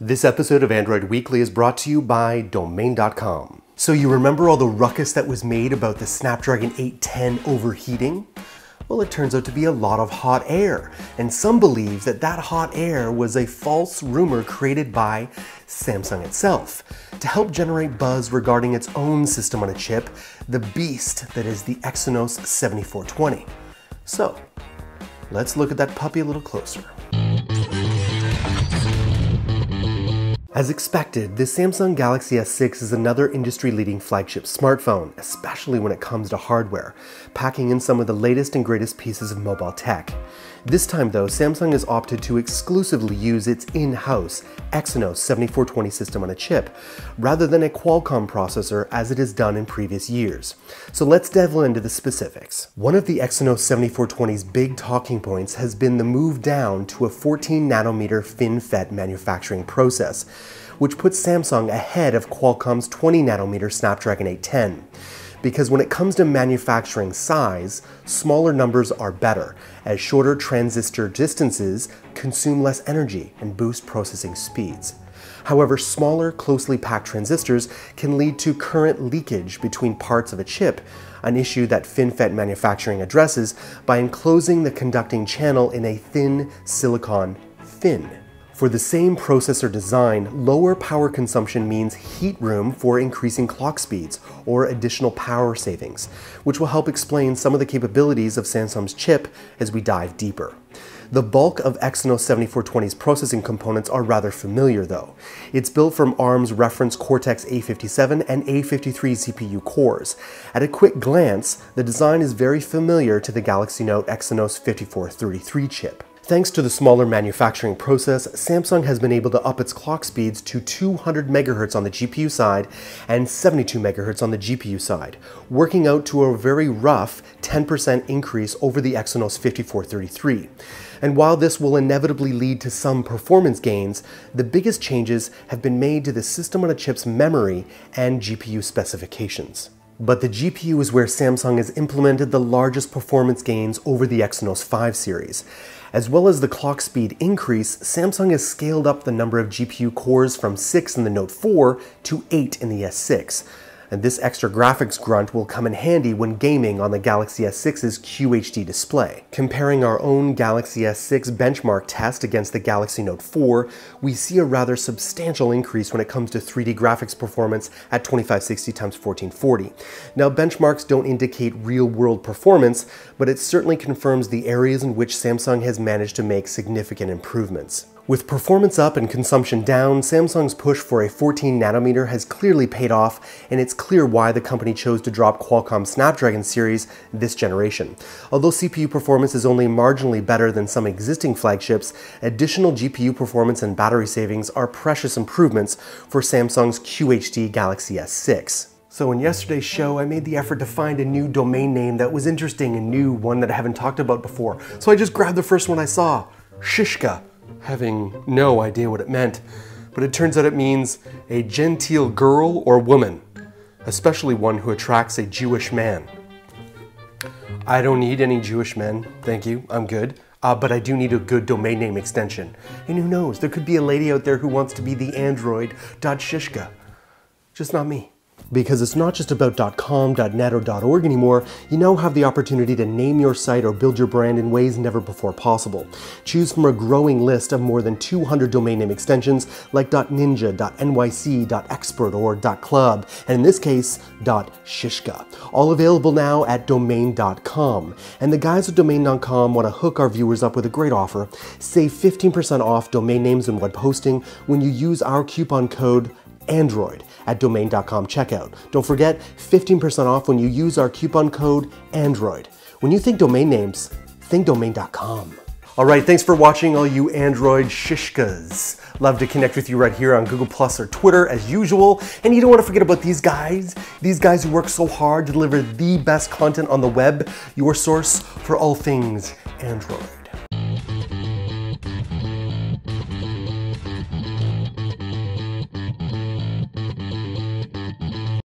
This episode of Android Weekly is brought to you by Domain.com. So, you remember all the ruckus that was made about the Snapdragon 810 overheating? Well, it turns out to be a lot of hot air, and some believe that that hot air was a false rumor created by Samsung itself to help generate buzz regarding its own system on a chip, the beast that is the Exynos 7420. So, let's look at that puppy a little closer. As expected, the Samsung Galaxy S6 is another industry-leading flagship smartphone, especially when it comes to hardware, packing in some of the latest and greatest pieces of mobile tech. This time though, Samsung has opted to exclusively use its in-house Exynos 7420 system on a chip, rather than a Qualcomm processor as it has done in previous years. So let's delve into the specifics. One of the Exynos 7420's big talking points has been the move down to a 14 nanometer FinFET manufacturing process, which puts Samsung ahead of Qualcomm's 20 nanometer Snapdragon 810 because when it comes to manufacturing size, smaller numbers are better, as shorter transistor distances consume less energy and boost processing speeds. However, smaller, closely packed transistors can lead to current leakage between parts of a chip, an issue that FinFET manufacturing addresses by enclosing the conducting channel in a thin silicon fin. For the same processor design, lower power consumption means heat room for increasing clock speeds or additional power savings, which will help explain some of the capabilities of Samsung's chip as we dive deeper. The bulk of Exynos 7420's processing components are rather familiar though. It's built from ARM's reference Cortex A57 and A53 CPU cores. At a quick glance, the design is very familiar to the Galaxy Note Exynos 5433 chip. Thanks to the smaller manufacturing process, Samsung has been able to up its clock speeds to 200 MHz on the GPU side and 72 MHz on the GPU side, working out to a very rough 10% increase over the Exynos 5433. And while this will inevitably lead to some performance gains, the biggest changes have been made to the system on a chip's memory and GPU specifications. But the GPU is where Samsung has implemented the largest performance gains over the Exynos 5 series. As well as the clock speed increase, Samsung has scaled up the number of GPU cores from 6 in the Note 4 to 8 in the S6 and this extra graphics grunt will come in handy when gaming on the Galaxy S6's QHD display. Comparing our own Galaxy S6 benchmark test against the Galaxy Note 4, we see a rather substantial increase when it comes to 3D graphics performance at 2560x1440. Now benchmarks don't indicate real-world performance, but it certainly confirms the areas in which Samsung has managed to make significant improvements. With performance up and consumption down, Samsung's push for a 14 nanometer has clearly paid off, and it's clear why the company chose to drop Qualcomm Snapdragon series this generation. Although CPU performance is only marginally better than some existing flagships, additional GPU performance and battery savings are precious improvements for Samsung's QHD Galaxy S6. So in yesterday's show, I made the effort to find a new domain name that was interesting and new, one that I haven't talked about before. So I just grabbed the first one I saw, Shishka having no idea what it meant, but it turns out it means a genteel girl or woman, especially one who attracts a Jewish man. I don't need any Jewish men, thank you, I'm good. Uh, but I do need a good domain name extension. And who knows, there could be a lady out there who wants to be the android.shishka. Just not me. Because it's not just about .com, .net, or .org anymore, you now have the opportunity to name your site or build your brand in ways never before possible. Choose from a growing list of more than 200 domain name extensions like .ninja, .nyc, .expert, or .club, and in this case, .shishka. All available now at domain.com. And the guys at domain.com want to hook our viewers up with a great offer. Save 15% off domain names and web hosting when you use our coupon code Android at domain.com checkout. Don't forget 15% off when you use our coupon code Android. When you think domain names, think domain.com. All right, thanks for watching, all you Android shishkas. Love to connect with you right here on Google Plus or Twitter as usual. And you don't want to forget about these guys, these guys who work so hard to deliver the best content on the web, your source for all things Android.